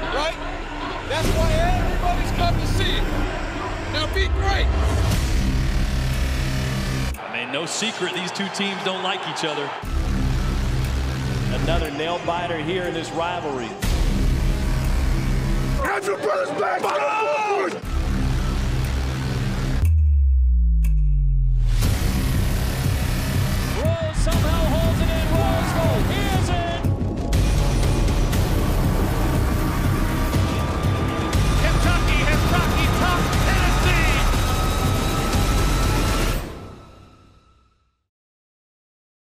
right? That's why everybody's come to see you. Now be great. I mean, no secret these two teams don't like each other. Another nail biter here in this rivalry. Andrew Brothers back! Oh!